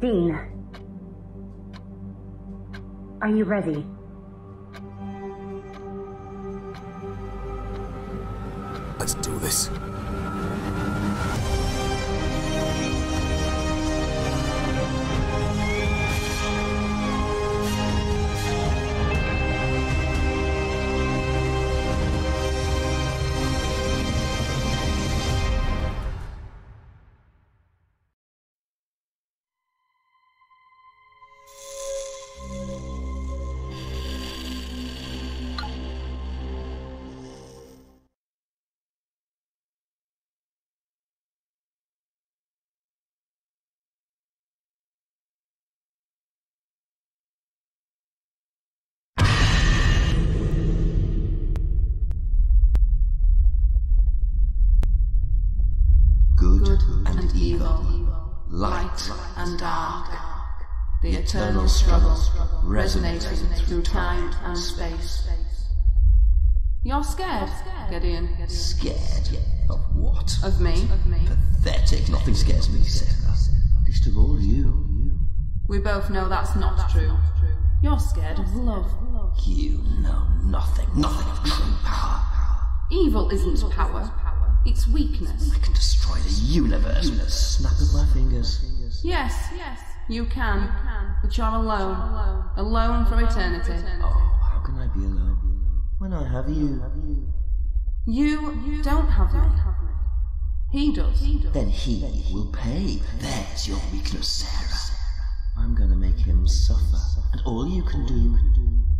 Dean. Are you ready? Let's do this. And evil, light and dark, the eternal struggle resonating through time and space. You're scared, Gideon. Scared? Of what? Of me? Pathetic. Nothing scares me, Sarah. Least of all you. We both know that's not true. You're scared of love. You know nothing. Nothing of true power. Evil isn't power, it's weakness. I can destroy the universe with a snap of my fingers. Yes, yes, you can. you can. But you're alone. Alone alone for eternity. Oh, how can I be alone when I have you? You you don't have me. He does. Then he will pay. There's your weakness, Sarah. I'm gonna make him suffer, and all you can do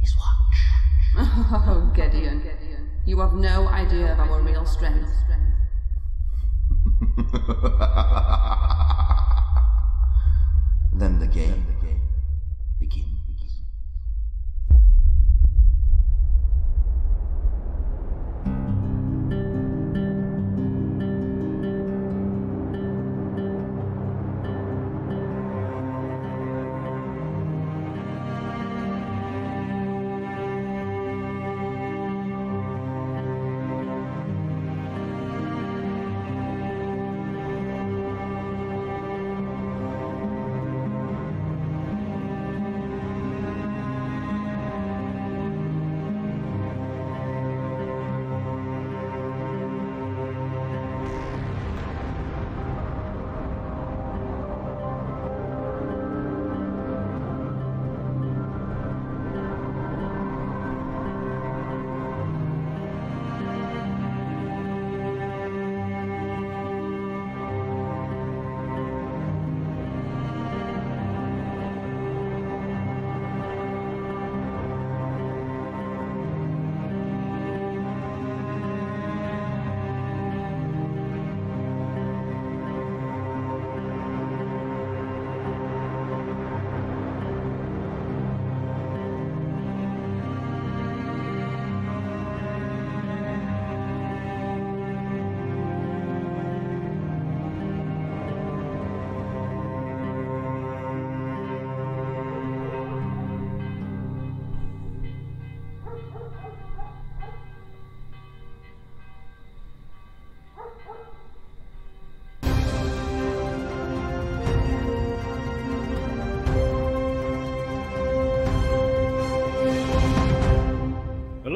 is watch. Oh, Gideon. You have no idea of our real strength. then the game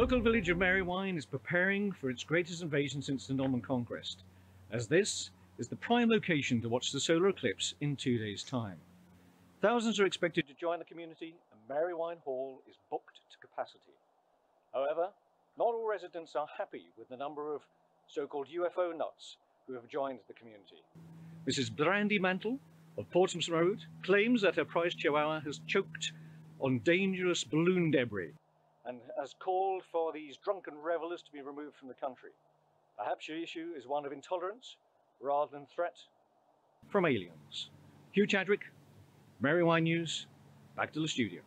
local village of Marywine is preparing for its greatest invasion since the Norman conquest, as this is the prime location to watch the solar eclipse in two days' time. Thousands are expected to join the community, and Marywine Hall is booked to capacity. However, not all residents are happy with the number of so-called UFO nuts who have joined the community. Mrs. Brandy Mantle of Portsmouth Road claims that her prize chihuahua has choked on dangerous balloon debris and has called for these drunken revelers to be removed from the country. Perhaps your issue is one of intolerance rather than threat from aliens. Hugh Chadwick, Marywine News, back to the studio.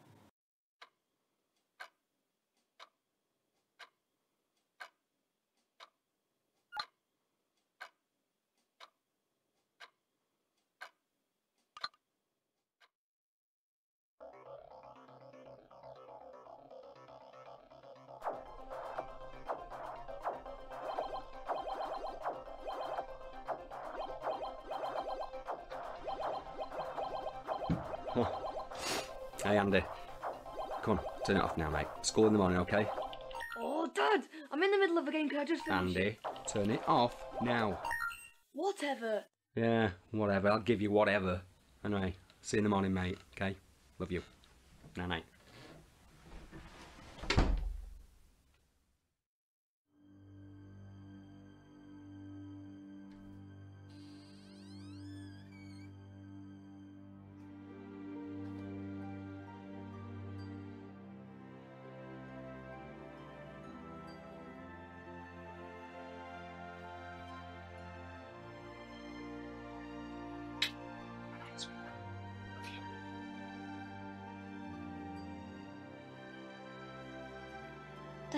School in the morning, okay? Oh, Dad, I'm in the middle of a game. Can I just finish? Andy, turn it off now. Whatever. Yeah, whatever. I'll give you whatever. Anyway, see you in the morning, mate. Okay? Love you. Night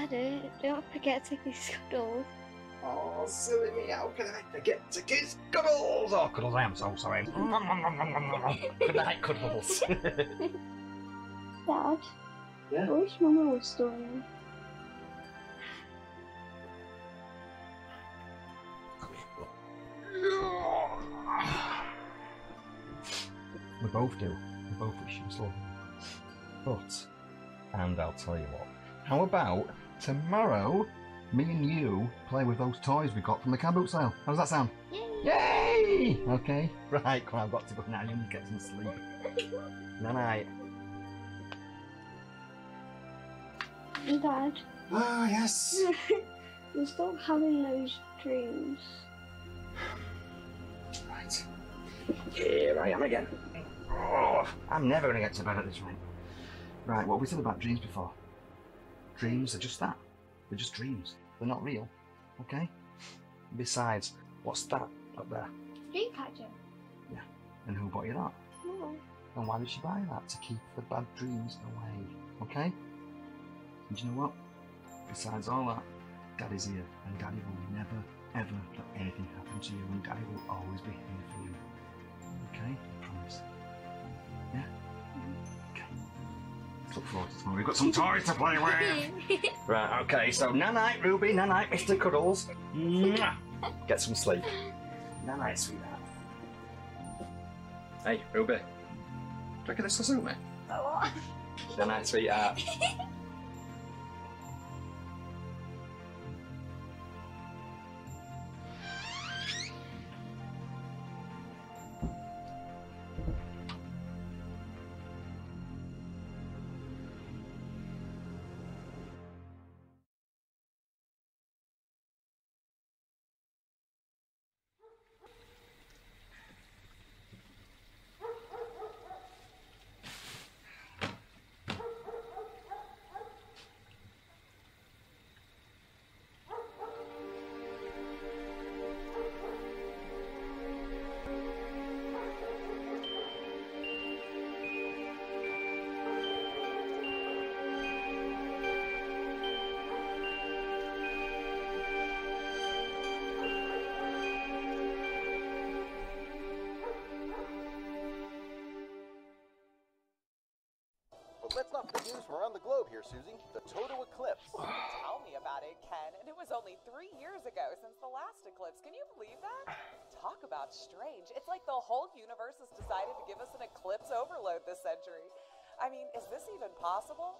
night. Daddy, don't forget to kiss Cuddles. Oh, silly me, how can I forget to kiss Cuddles? Oh, Cuddles, I am so sorry. Good night, Cuddles. Dad, Yeah? I wish Mama was still around. We both do. We both wish she was lovely. But, and I'll tell you what, how about tomorrow me and you play with those toys we got from the car boot sale? How does that sound? Yay! Okay, right, on, I've got to go now. You need to get some sleep. Night night. Dad, Ah, yes. you stop having those dreams. Right. Here I am again. Oh, I'm never going to get to bed at this rate. Right, what we said about dreams before? Dreams are just that. They're just dreams. They're not real. Okay? Besides, what's that up there? Dreamcatcher. Yeah. And who bought you that? No. And why did she buy that? To keep the bad dreams away. Okay? And you know what? Besides all that, Daddy's here, and Daddy will never, ever let anything happen to you, and Daddy will always be here for you. Okay? Look forward to tomorrow. We've got some toys to play with! right, okay, so night night, Ruby, night night, Mr. Cuddles. Mwah. Get some sleep. Night night, sweetheart. Hey, Ruby. Do you reckon this will suit me? night, sweetheart. here, Susie. The total eclipse. Tell me about it, Ken. And it was only three years ago since the last eclipse. Can you believe that? Talk about strange. It's like the whole universe has decided to give us an eclipse overload this century. I mean, is this even possible?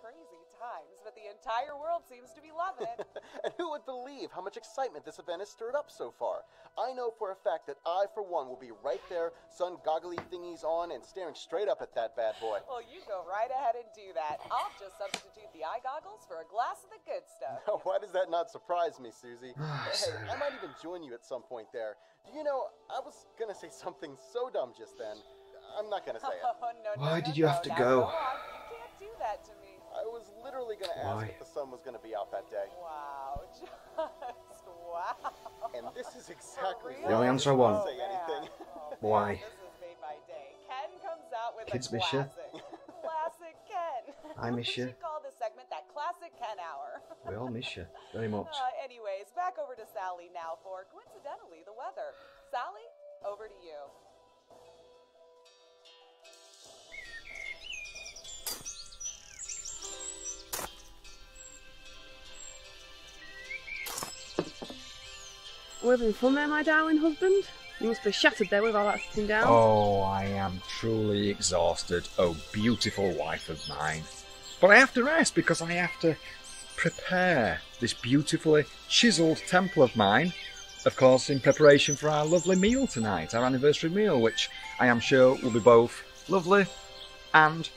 Crazy times, but the entire world seems to be loving it. and who would believe how much excitement this event has stirred up so far? I know for a fact that I, for one, will be right there, sun goggly thingies on, and staring straight up at that bad boy. well, you go right ahead and do that. I'll just substitute the eye goggles for a glass of the good stuff. Now, why does that not surprise me, Susie? hey, I might even join you at some point there. Do you know, I was gonna say something so dumb just then. I'm not gonna say it. Oh, no, no, Why no, did you no. have to go? on. You can't do that to me. I was literally gonna ask Why? if the sun was gonna be out that day. Wow, just wow. And this is exactly The only answer I want. say anything. Why? This has made my day. Ken comes out with Kids a miss you. classic. classic Ken. I miss you. call this segment that classic Ken hour. We all miss you very much. Uh, anyways, back over to Sally now for coincidentally the weather. Sally, over to you. We're having fun there, my darling husband. You must be shattered there with all that sitting down. Oh, I am truly exhausted, oh beautiful wife of mine. But I have to rest because I have to prepare this beautifully chiselled temple of mine, of course, in preparation for our lovely meal tonight, our anniversary meal, which I am sure will be both lovely and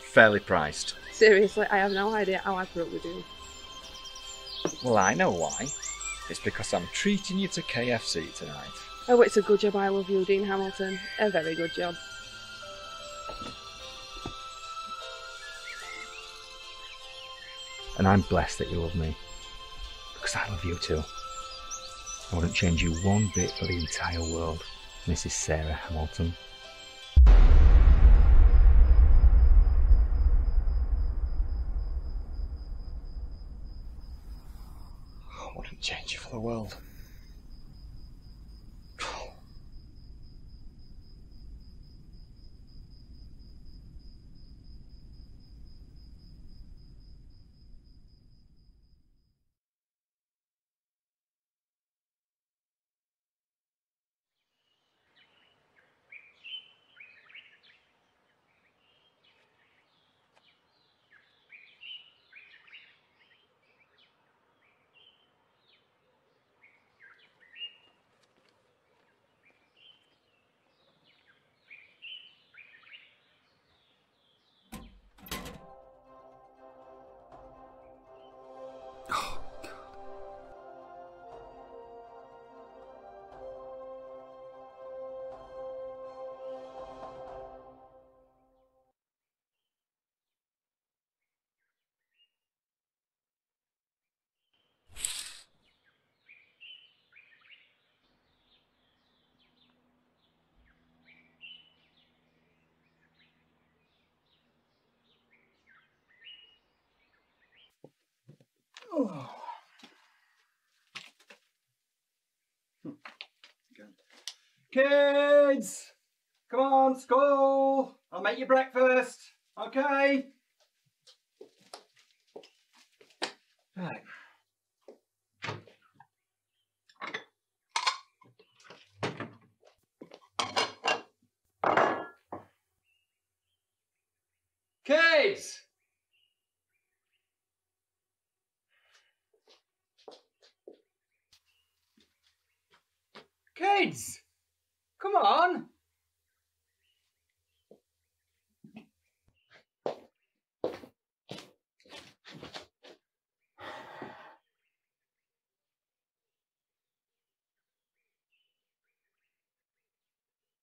fairly priced. Seriously, I have no idea how I up with you. Well, I know why. It's because I'm treating you to KFC tonight. Oh, it's a good job I love you, Dean Hamilton. A very good job. And I'm blessed that you love me. Because I love you too. I wouldn't change you one bit for the entire world, Mrs. Sarah Hamilton. Change you for the world. Kids! Come on, school! I'll make you breakfast, okay? Right. Kids! Kids! Come on!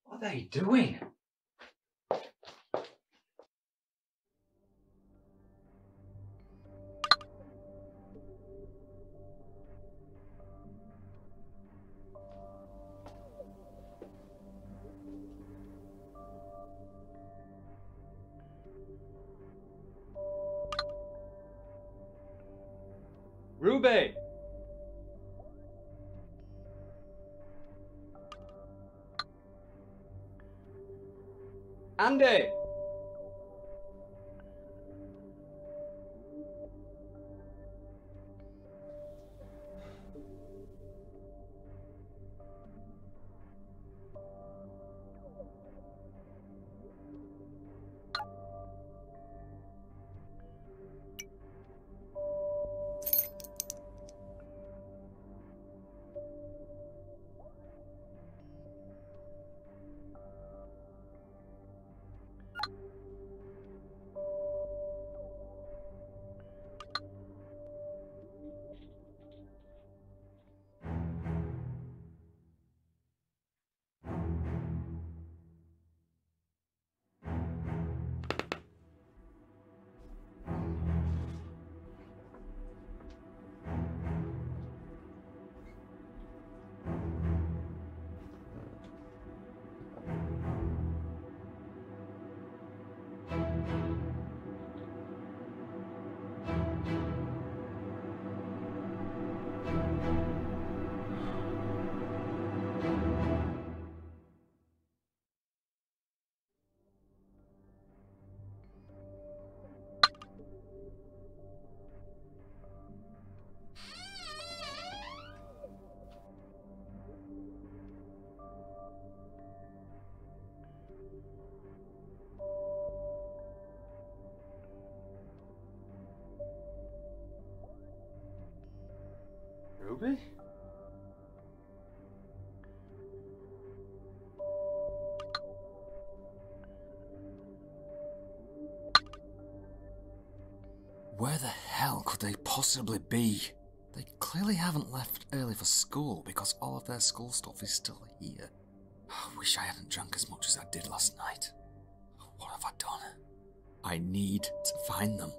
What are they doing? Possibly be? They clearly haven't left early for school because all of their school stuff is still here. I wish I hadn't drunk as much as I did last night. What have I done? I need to find them.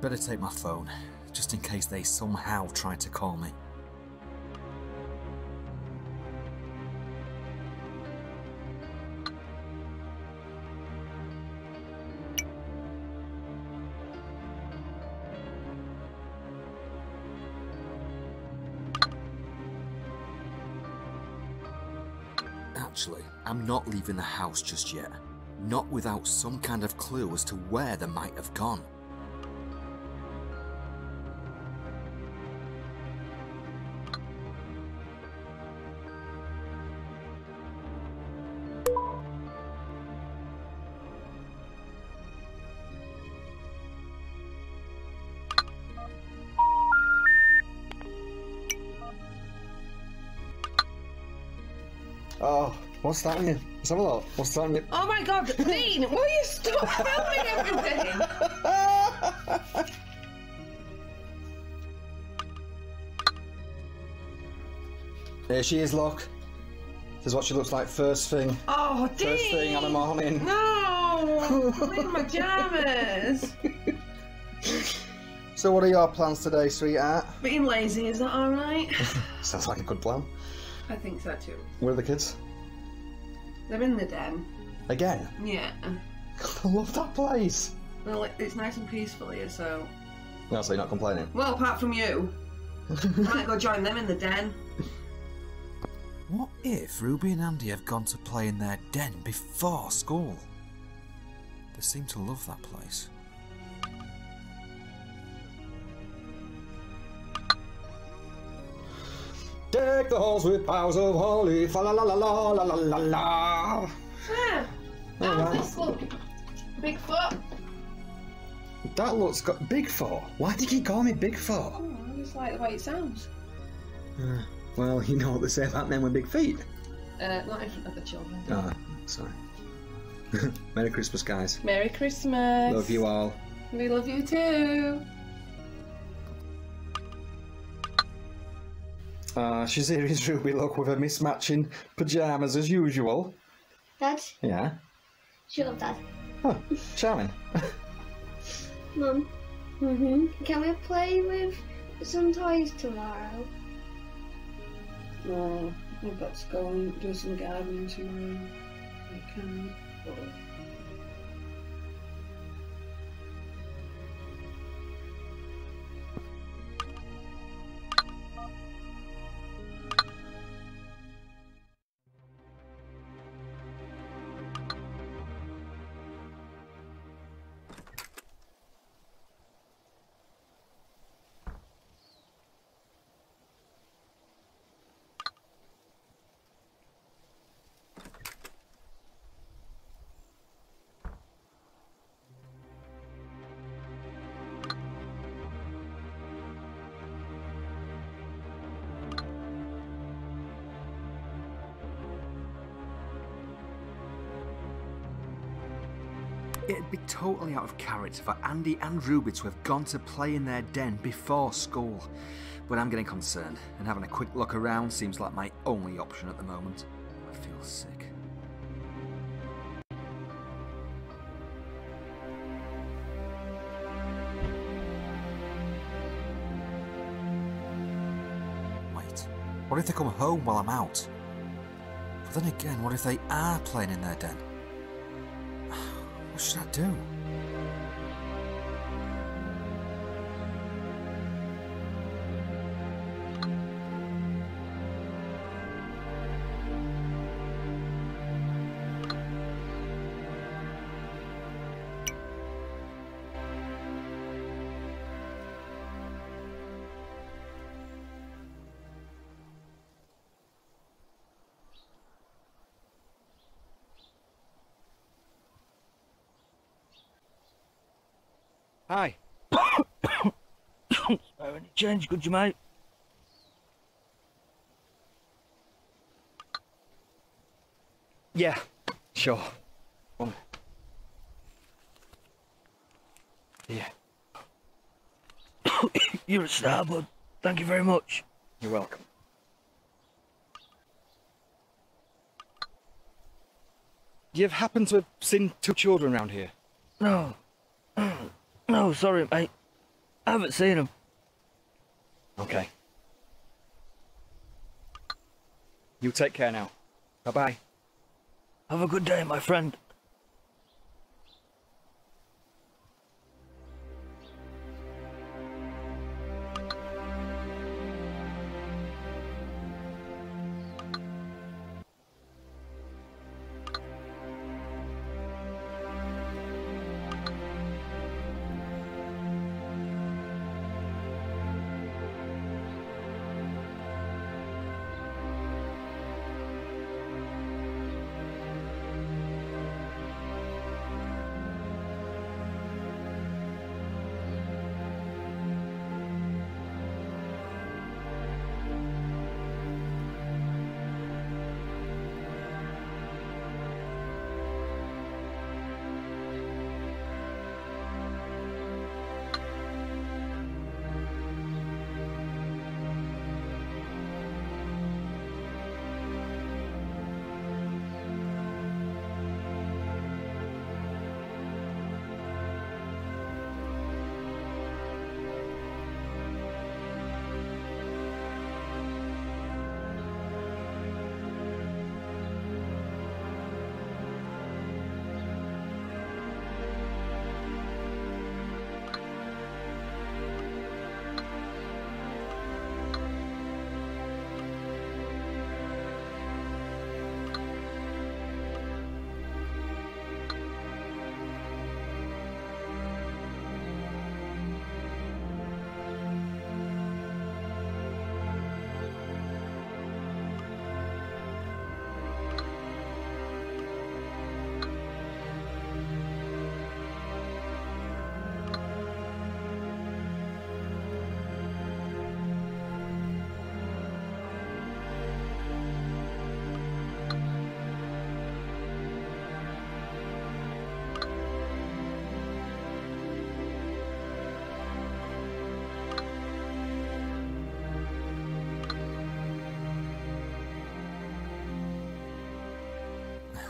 I'd better take my phone, just in case they somehow try to call me. Actually, I'm not leaving the house just yet. Not without some kind of clue as to where they might have gone. What's that on you? Let's have a look. What's that on you? Oh my god, Dean, will you stop filming everything? There she is, look. This is what she looks like first thing. Oh, Dean! First thing on the morning. No! I'm in my pajamas. So, what are your plans today, sweetheart? Being lazy, is that alright? Sounds like a good plan. I think so too. Where are the kids? They're in the den. Again? Yeah. I love that place. Well, it's nice and peaceful here, so. No, so you're not complaining. Well, apart from you. I might go join them in the den. What if Ruby and Andy have gone to play in their den before school? They seem to love that place. Deck the halls with boughs of holly, fa la la la la la la la la. Ah, Oh, wow. this look? Bigfoot. That looks got Bigfoot. Why did you call me Bigfoot? Oh, I just like the way it sounds. Uh, well, you know what they say about men with big feet. Uh, not in front of the children. Ah, sorry. Merry Christmas, guys. Merry Christmas. Love you all. We love you too. Ah, she's here is Ruby, look, with her mismatching pyjamas as usual. Dad, Yeah. shut up, Dad. Oh, charming. Mum, Mm-hmm. can we play with some toys tomorrow? No, I've got to go and do some gardening tomorrow. I can't. It'd be totally out of character for Andy and Ruby to have gone to play in their den before school. But I'm getting concerned, and having a quick look around seems like my only option at the moment. I feel sick. Wait, What if they come home while I'm out? But then again, what if they are playing in their den? What should I do? Hi. Spare any change, could you, mate? Yeah, sure. One. Yeah. You're a star, bud. Thank you very much. You're welcome. Do you happen to have seen two children around here? No. No, sorry, mate. I haven't seen him. Okay. You take care now. Bye bye. Have a good day, my friend.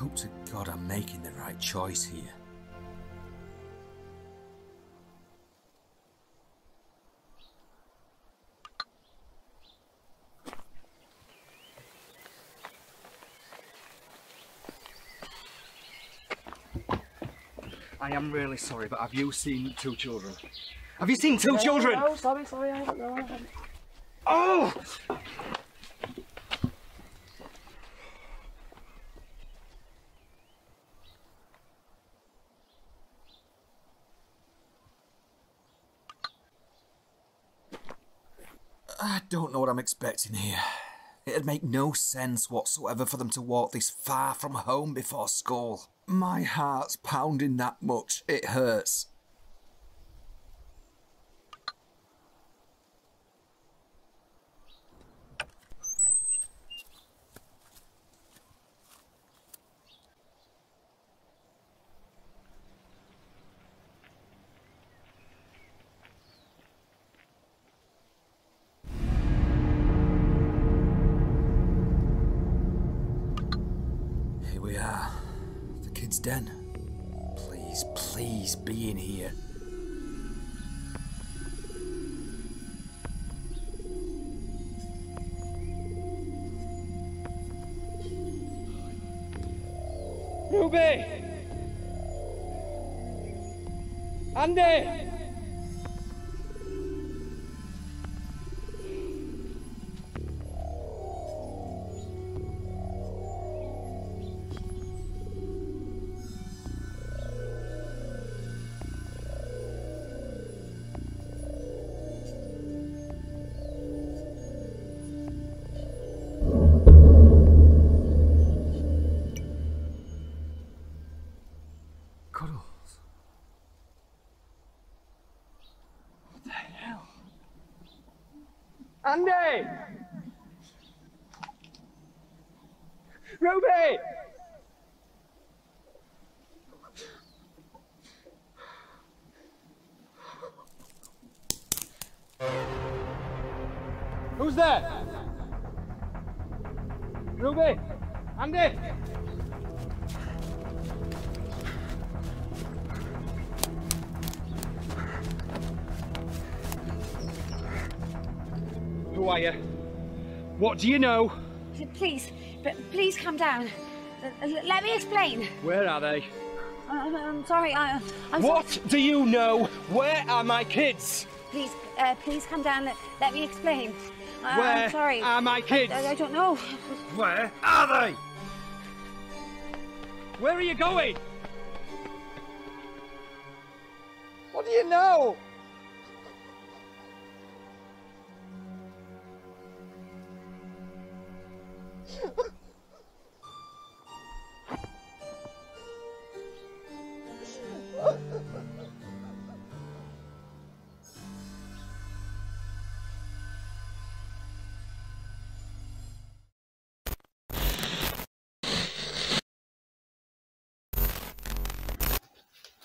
Hope to God I'm making the right choice here. I am really sorry, but have you seen two children? Have you seen two children? No, sorry, sorry, I haven't. No, I. Oh! I don't know what I'm expecting here. It'd make no sense whatsoever for them to walk this far from home before school. My heart's pounding that much, it hurts. den. Please, please be in here. Ruby! Andy! Andy! Ruby! Do you know? Please, but please come down. Uh, Let me explain. Where are they? Uh, I'm sorry. I, I'm what Sorry. do you know? Where are my kids? Please, uh, please come down. Let, let me explain. Uh, Where I'm sorry. are my kids? I, I don't know. Where are they? Where are you going? What do you know?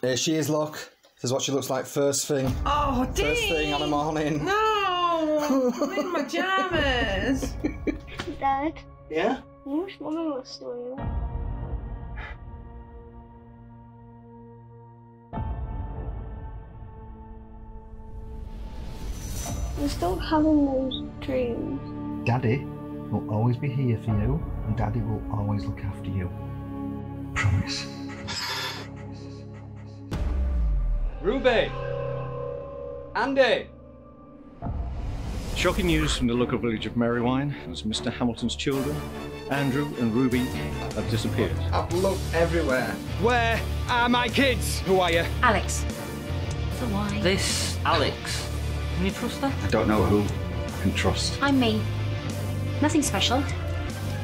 Here she is, look. This is what she looks like first thing. Oh, First thing on the morning. No! I'm in my pajamas. Dad, Yeah? I wish Mummy was still here. I'm still having those dreams. Daddy will always be here for you, and Daddy will always look after you. Promise. Ruby! Andy! Shocking news from the local village of Merrywine as Mr. Hamilton's children, Andrew and Ruby, have disappeared. I've looked everywhere. Where are my kids? Who are you? Alex. So why? This Alex. Can you trust her? I don't know who I can trust. I'm me. Nothing special.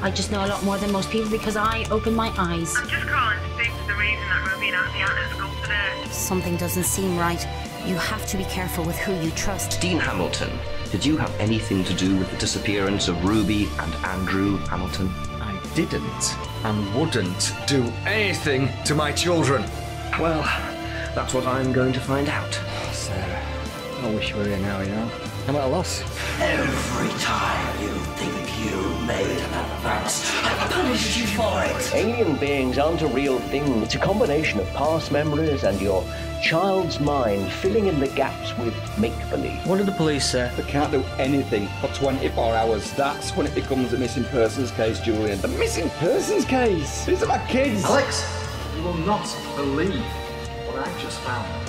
I just know a lot more than most people because I open my eyes. I'm just calling to speak to the reason that Ruby and Andy aren't at school today. Something doesn't seem right. You have to be careful with who you trust. Dean Hamilton, did you have anything to do with the disappearance of Ruby and Andrew Hamilton? I didn't and wouldn't do anything to my children. Well, that's what I'm going to find out. Sarah, I wish we were here now, you know. I'm at a loss. Every time you think you made an advance, I punish you for it. Alien beings aren't a real thing. It's a combination of past memories and your child's mind filling in the gaps with make believe. What did the police say? They can't do anything for 24 hours. That's when it becomes a missing persons case, Julian. The missing persons case. These are my kids. Alex, you will not believe what I've just found.